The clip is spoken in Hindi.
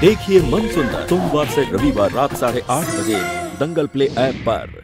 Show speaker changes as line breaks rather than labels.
देखिए मन सुंदर। सोमवार से रविवार रात साढ़े आठ बजे दंगल प्ले ऐप पर।